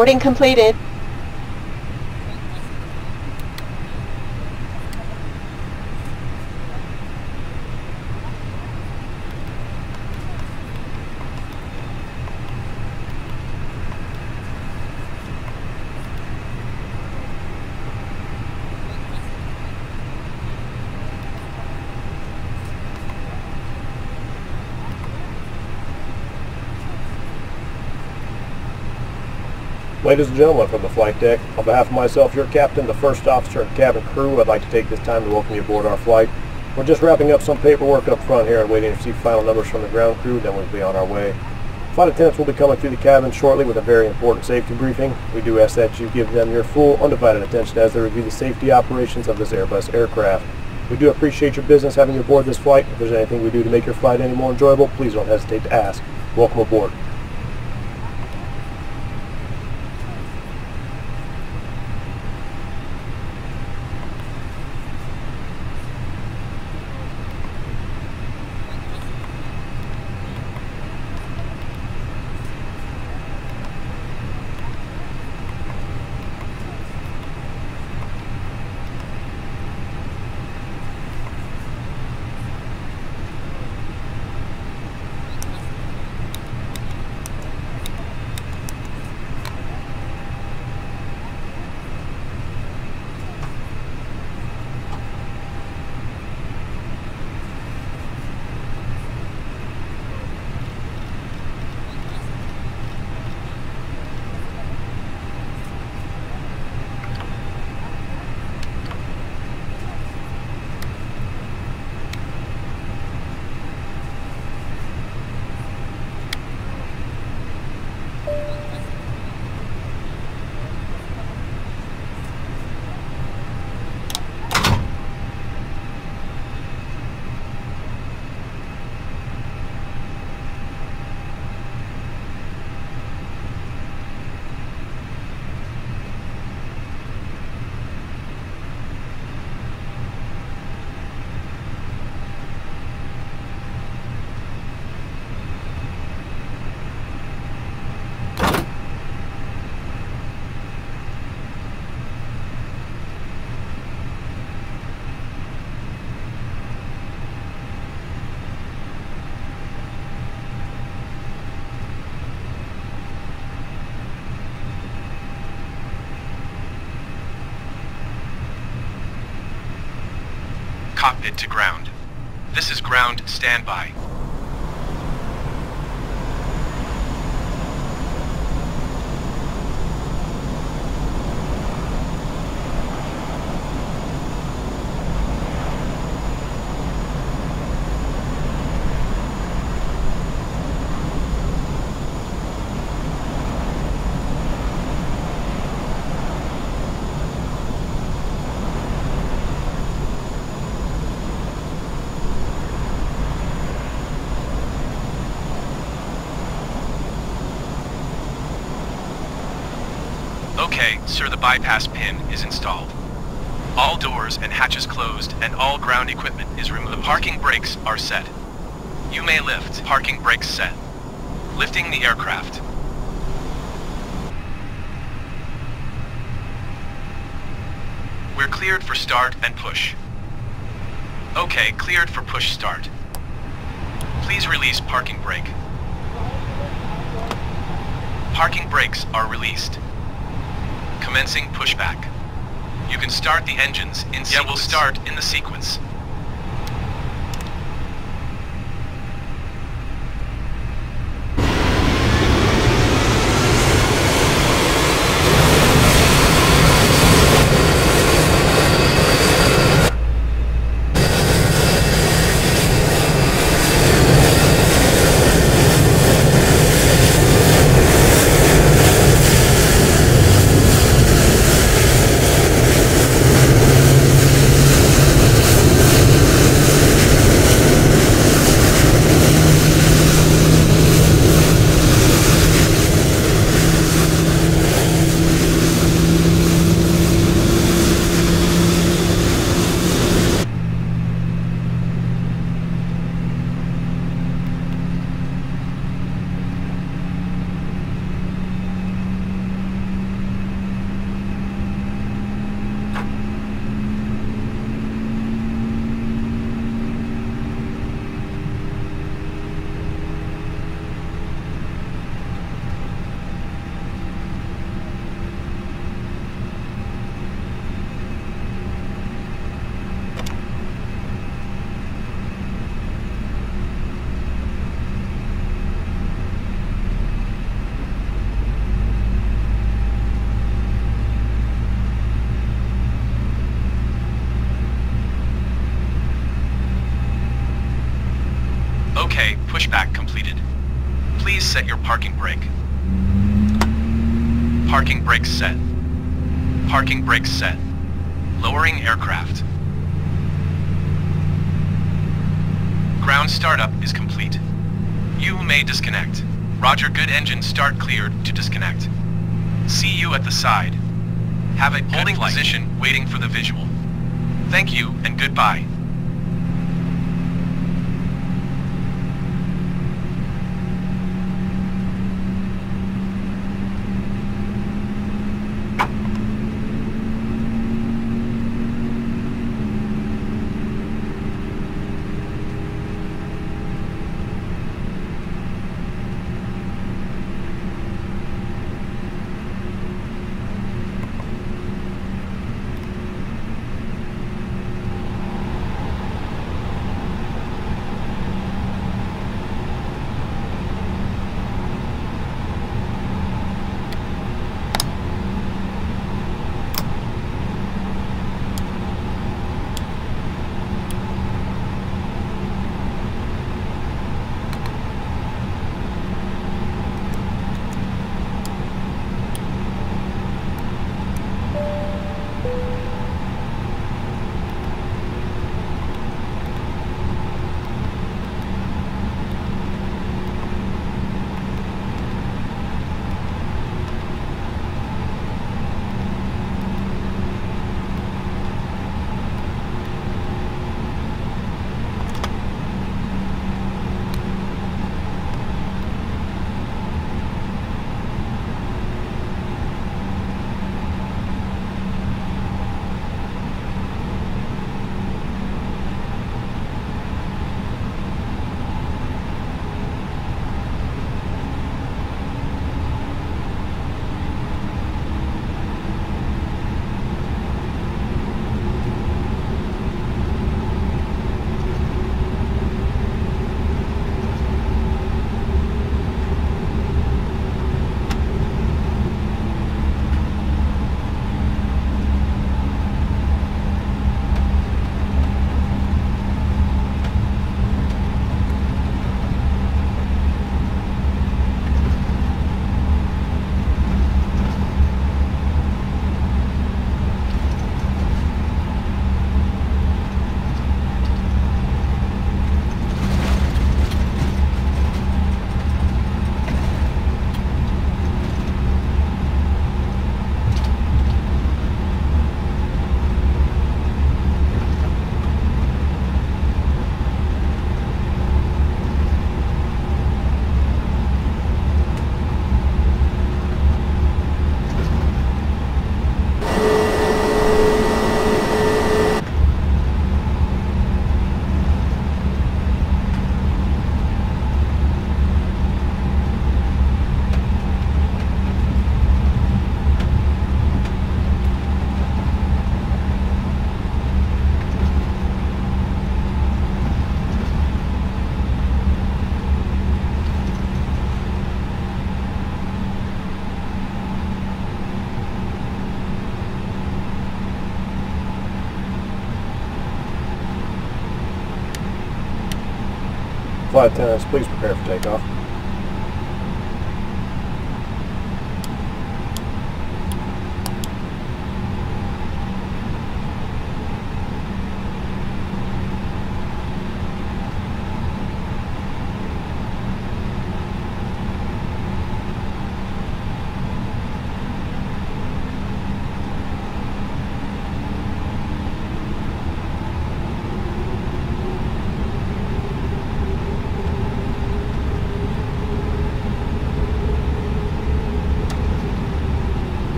Boarding completed. Ladies and gentlemen from the flight deck, on behalf of myself, your captain, the first officer, and cabin crew, I'd like to take this time to welcome you aboard our flight. We're just wrapping up some paperwork up front here and waiting to receive final numbers from the ground crew, then we'll be on our way. Flight attendants will be coming through the cabin shortly with a very important safety briefing. We do ask that you give them your full, undivided attention as they review the safety operations of this Airbus aircraft. We do appreciate your business having you aboard this flight. If there's anything we do to make your flight any more enjoyable, please don't hesitate to ask. Welcome aboard. To ground. This is ground standby. Okay, sir, the bypass pin is installed. All doors and hatches closed and all ground equipment is removed. The parking brakes are set. You may lift. Parking brakes set. Lifting the aircraft. We're cleared for start and push. Okay, cleared for push start. Please release parking brake. Parking brakes are released. Commencing pushback. You can start the engines in. Yeah, we'll start in the sequence. Set your parking brake. Parking brakes set. Parking brake set. Lowering aircraft. Ground startup is complete. You may disconnect. Roger, good engine start cleared to disconnect. See you at the side. Have a holding position waiting for the visual. Thank you and goodbye. Flight attendants, uh, please prepare for takeoff.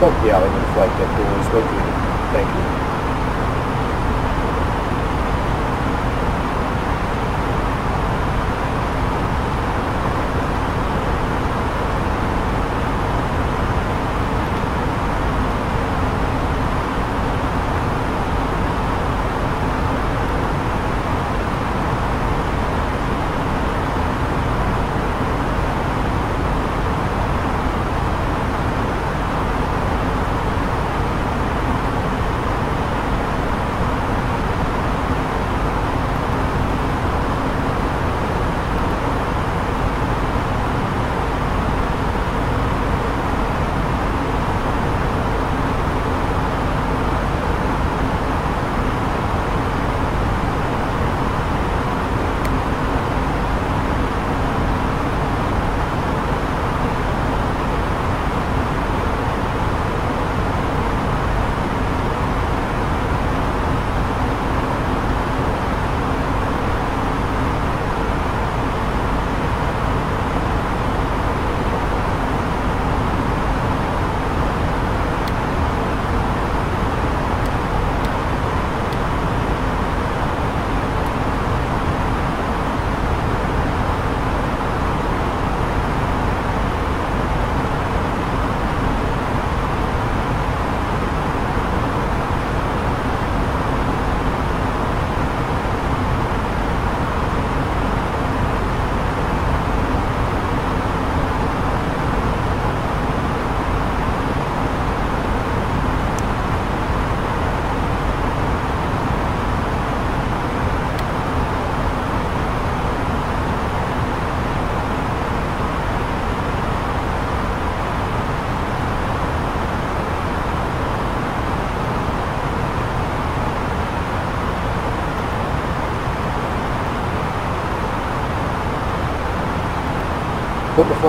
Galley when the flight deck door is vacated. Thank you.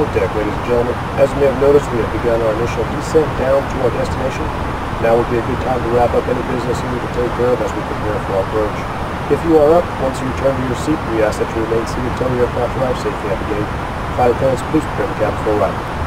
Ladies and gentlemen. As you may have noticed, we have begun our initial descent down to our destination. Now would be a good time to wrap up any business you need to take care of as we prepare for our approach. If you are up, once you return to your seat, we ask that you remain seated until the aircraft arrives safely at the gate. Flight attendants, please prepare the cabin for arrival.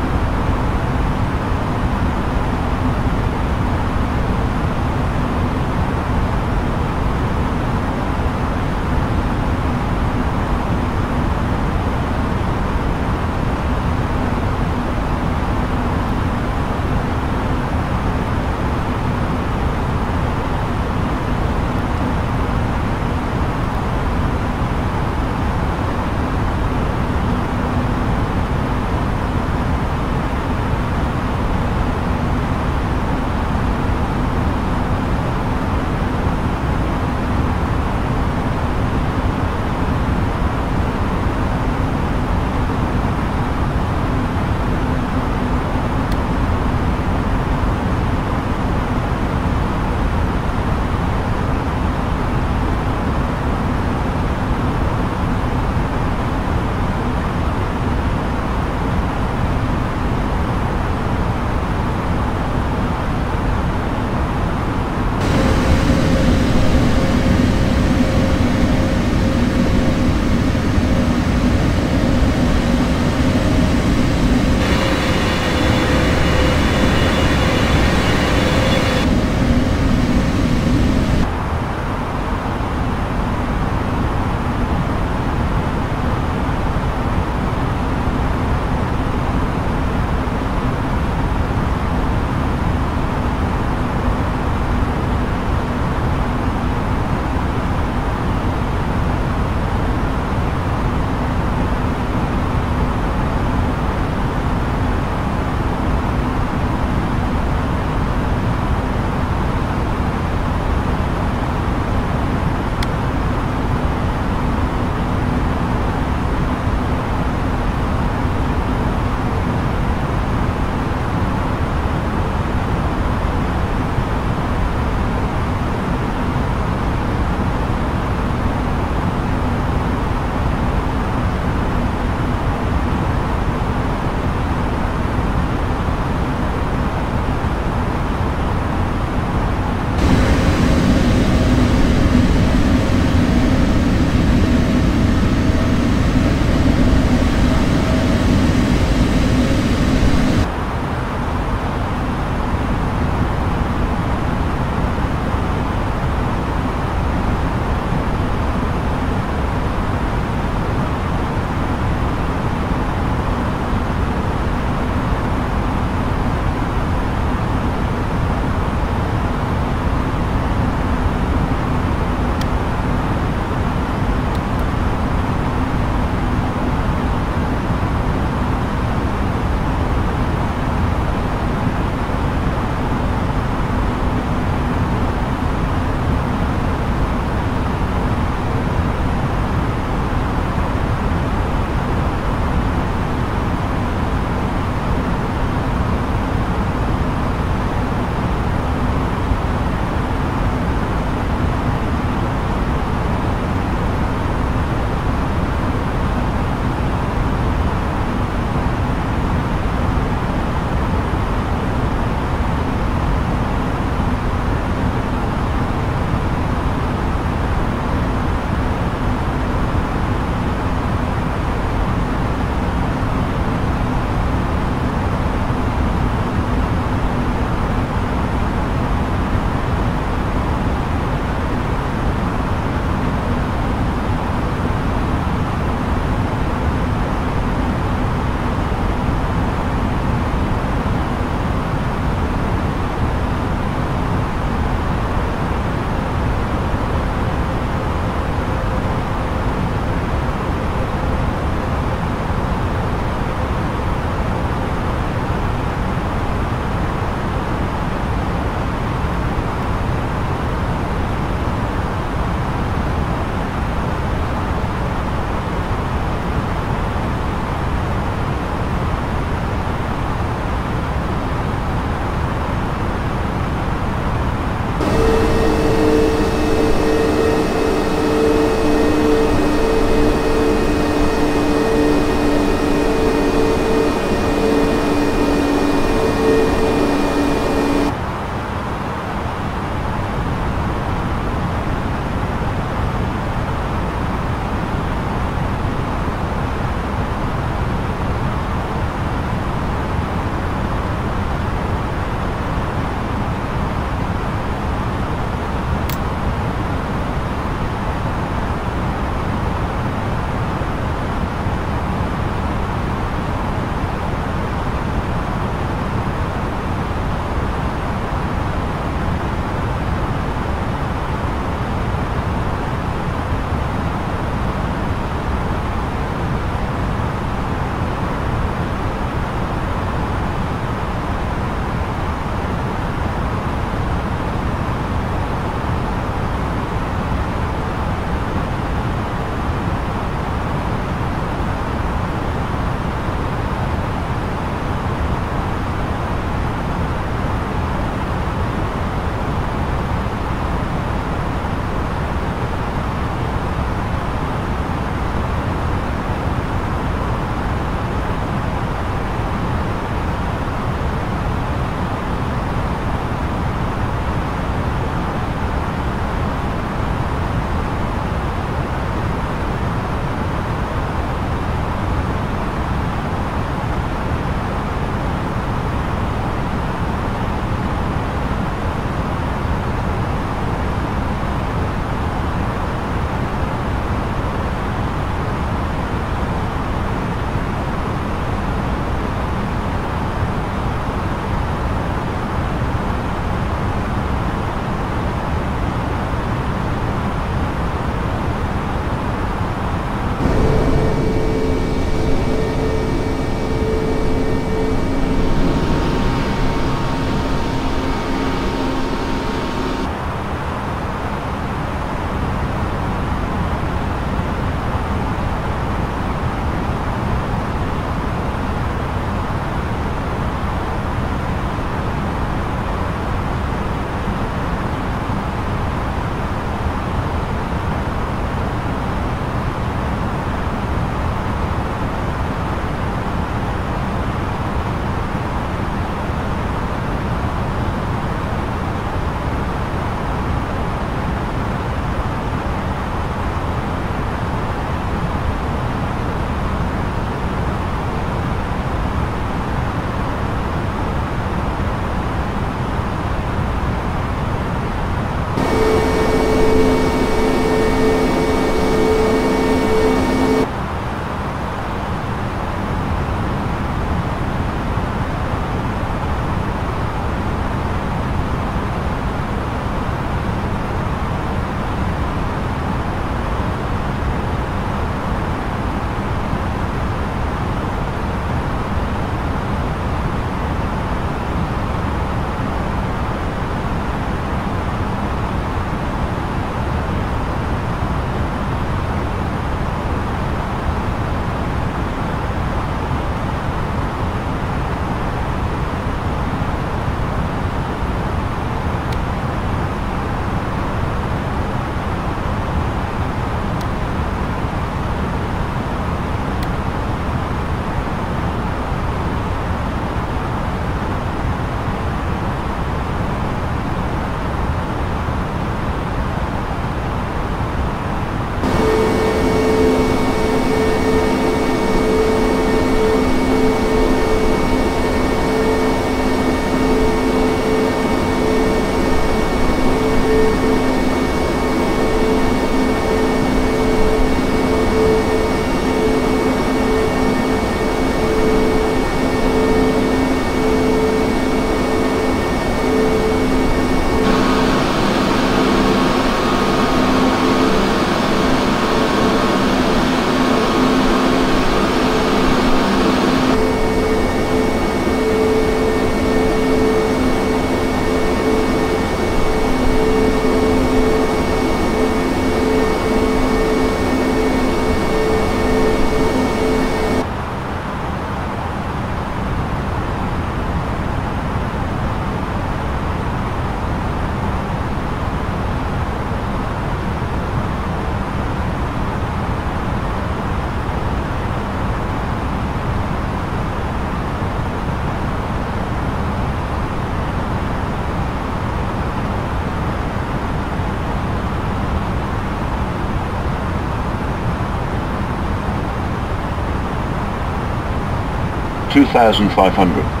2,500.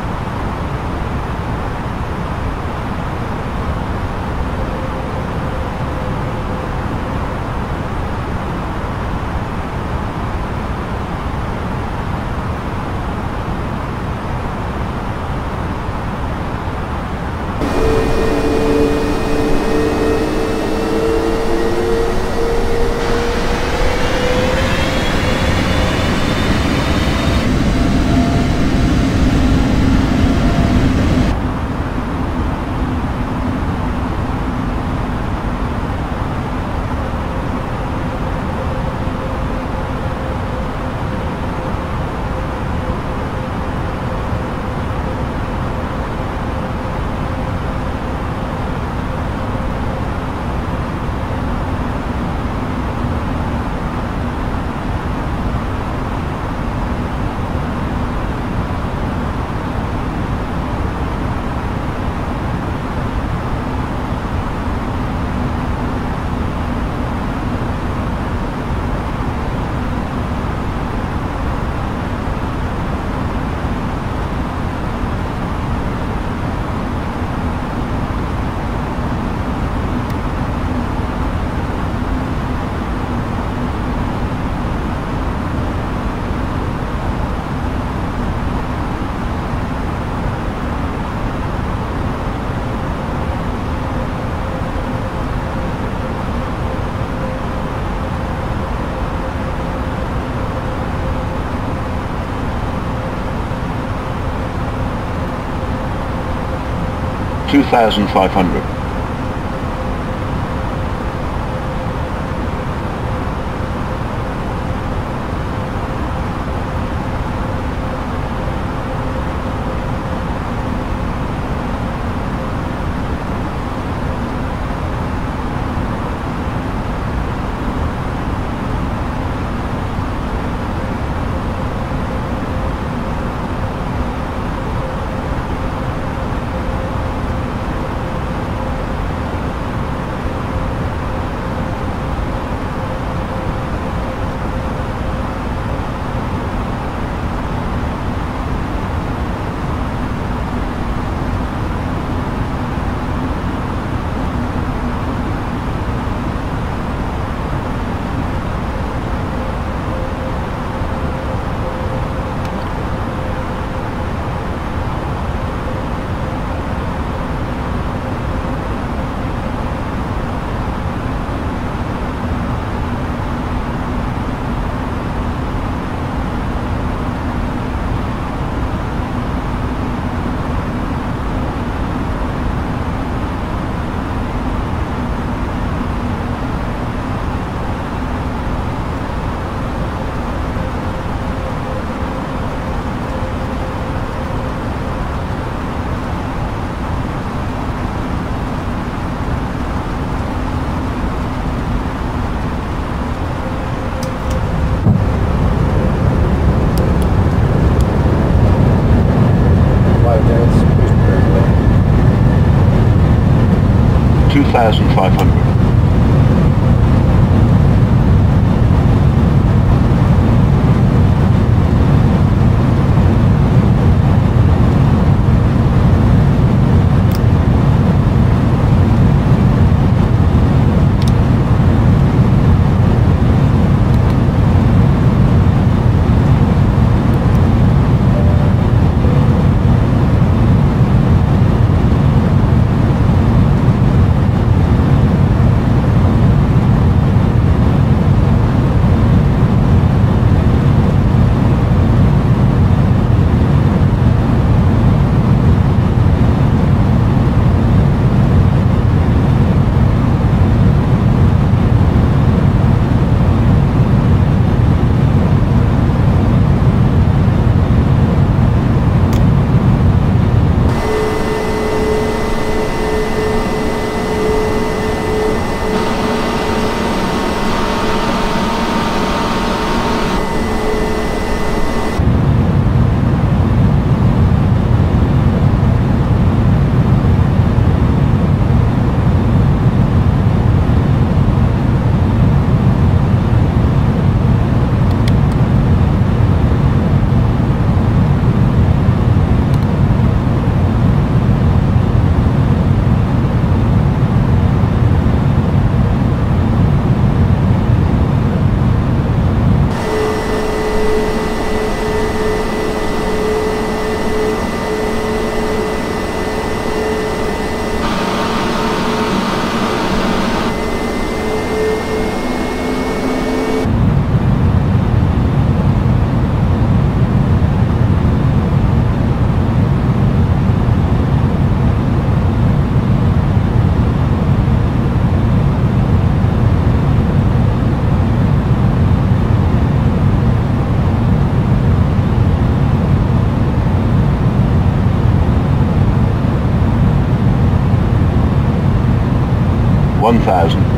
Two 2000.